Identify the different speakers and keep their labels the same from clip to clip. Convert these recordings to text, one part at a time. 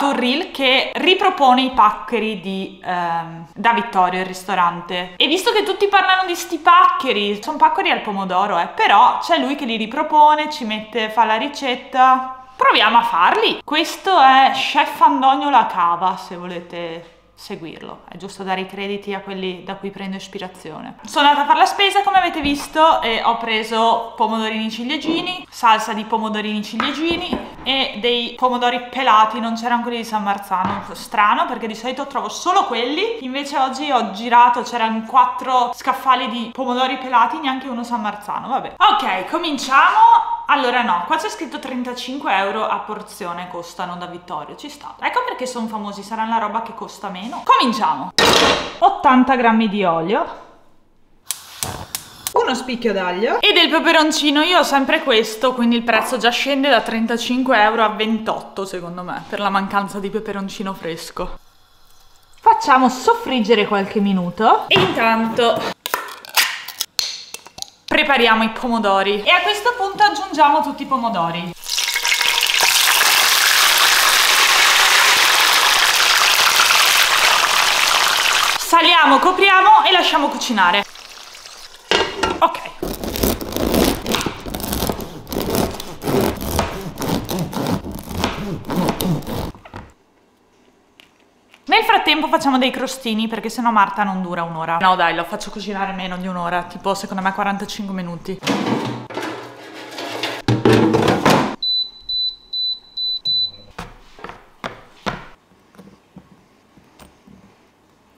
Speaker 1: Trovato un reel che ripropone i paccheri di ehm, da Vittorio, il ristorante. E visto che tutti parlano di sti paccheri, sono paccheri al pomodoro, eh, però c'è lui che li ripropone, ci mette, fa la ricetta. Proviamo a farli. Questo è Chef Andogno la cava, se volete seguirlo, è giusto dare i crediti a quelli da cui prendo ispirazione. Sono andata a fare la spesa come avete visto e ho preso pomodorini ciliegini, salsa di pomodorini ciliegini e dei pomodori pelati, non c'erano quelli di San Marzano, strano perché di solito trovo solo quelli, invece oggi ho girato, c'erano quattro scaffali di pomodori pelati, neanche uno San Marzano, vabbè. Ok, cominciamo allora no, qua c'è scritto 35 euro a porzione costano da Vittorio, ci sta. Ecco perché sono famosi, sarà la roba che costa meno. Cominciamo! 80 grammi di olio. Uno spicchio d'aglio. E del peperoncino, io ho sempre questo, quindi il prezzo già scende da 35 euro a 28 secondo me, per la mancanza di peperoncino fresco. Facciamo soffriggere qualche minuto. E intanto prepariamo i pomodori e a questo punto aggiungiamo tutti i pomodori. Saliamo, copriamo e lasciamo cucinare. Ok. Nel frattempo facciamo dei crostini perché sennò Marta non dura un'ora. No dai, lo faccio cucinare meno di un'ora, tipo secondo me 45 minuti.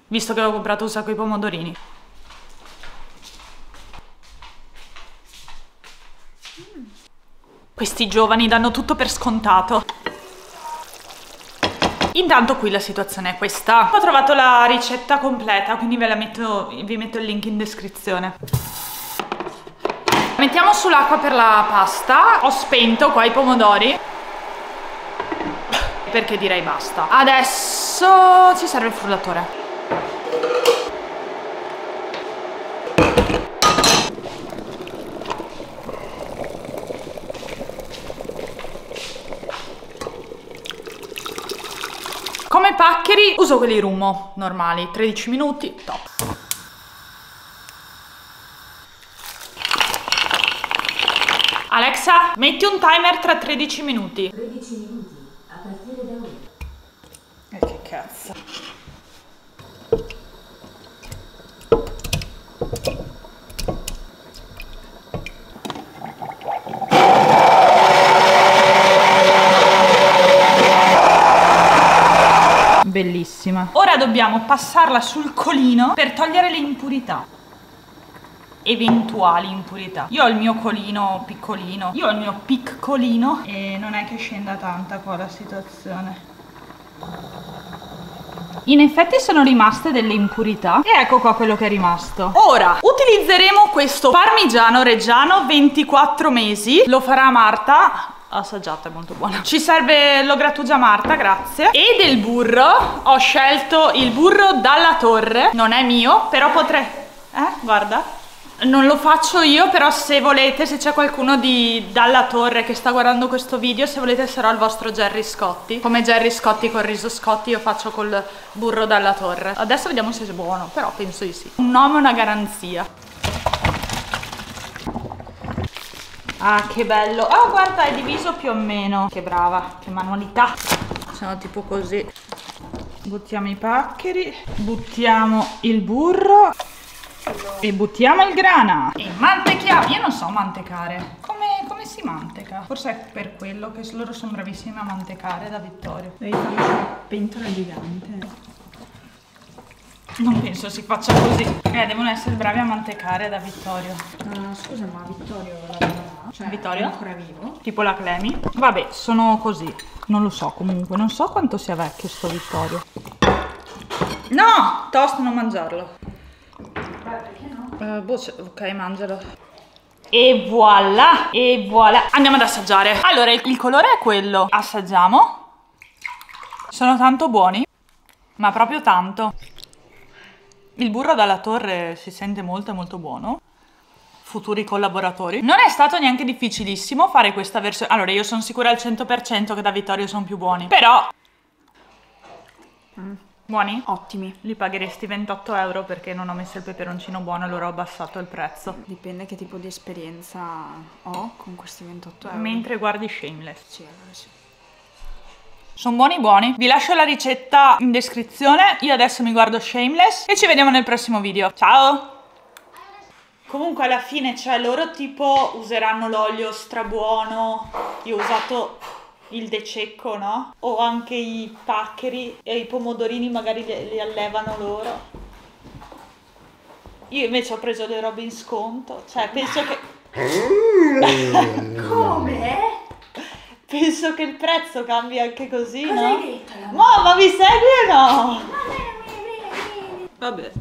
Speaker 1: Visto che ho comprato un sacco di pomodorini. Questi giovani danno tutto per scontato. Intanto qui la situazione è questa. Ho trovato la ricetta completa, quindi ve la metto, vi metto il link in descrizione. Mettiamo sull'acqua per la pasta. Ho spento qua i pomodori. Perché direi basta. Adesso ci serve il frullatore. Come paccheri uso quelli Rumo, normali, 13 minuti, top. Alexa, metti un timer tra 13 minuti. 13 minuti, a partire da ora. E eh, che cazzo. Bellissima. Ora dobbiamo passarla sul colino per togliere le impurità eventuali impurità. Io ho il mio colino piccolino, io ho il mio piccolino e non è che scenda tanta qua la situazione. In effetti sono rimaste delle impurità e ecco qua quello che è rimasto. Ora utilizzeremo questo parmigiano reggiano 24 mesi, lo farà Marta assaggiata, è molto buona. Ci serve lo grattugia Marta, grazie. E del burro, ho scelto il burro dalla torre, non è mio, però potrei... Eh, guarda. Non lo faccio io, però se volete, se c'è qualcuno di Dalla Torre che sta guardando questo video, se volete sarò il vostro Jerry Scotti. Come Jerry Scotti col riso Scotti io faccio col burro Dalla Torre. Adesso vediamo se è buono, però penso di sì. Un nome e una garanzia. Ah, che bello. Oh, guarda, è diviso più o meno. Che brava, che manualità. Sono tipo così. Buttiamo i paccheri, buttiamo il burro e buttiamo il grana. E mantechiamo. Io non so mantecare. Come, come si manteca? Forse è per quello che loro sono bravissimi a mantecare da Vittorio.
Speaker 2: Devi fare una pentola gigante.
Speaker 1: Non penso si faccia così. Eh, devono essere bravi a mantecare da Vittorio.
Speaker 2: Uh, scusa, ma Vittorio lavora
Speaker 1: cioè, Vittorio?
Speaker 2: è ancora vivo?
Speaker 1: Tipo la Clemi? Vabbè, sono così. Non lo so comunque. Non so quanto sia vecchio sto Vittorio. No! Toast non mangiarlo.
Speaker 2: perché no?
Speaker 1: Uh, boh, ok, mangialo. E voilà! E voilà! Andiamo ad assaggiare. Allora, il colore è quello. Assaggiamo. Sono tanto buoni. Ma proprio tanto. Il burro dalla torre si sente molto molto buono futuri collaboratori. Non è stato neanche difficilissimo fare questa versione. Allora, io sono sicura al 100% che da Vittorio sono più buoni. Però... Buoni?
Speaker 2: Ottimi.
Speaker 1: Li pagheresti 28 euro perché non ho messo il peperoncino buono, allora ho abbassato il prezzo.
Speaker 2: Dipende che tipo di esperienza ho con questi 28 euro.
Speaker 1: Mentre guardi Shameless.
Speaker 2: Sì, allora sì.
Speaker 1: Sono buoni buoni. Vi lascio la ricetta in descrizione. Io adesso mi guardo Shameless e ci vediamo nel prossimo video. Ciao! Comunque alla fine, cioè, loro tipo useranno l'olio strabuono. Io ho usato il dececco, no? O anche i paccheri e i pomodorini magari li, li allevano loro. Io invece ho preso le robe in sconto. Cioè, penso che...
Speaker 2: Come?
Speaker 1: Penso che il prezzo cambi anche così,
Speaker 2: Cosa
Speaker 1: no?
Speaker 2: hai detto?
Speaker 1: Mo, ma mi segui o no? Vabbè.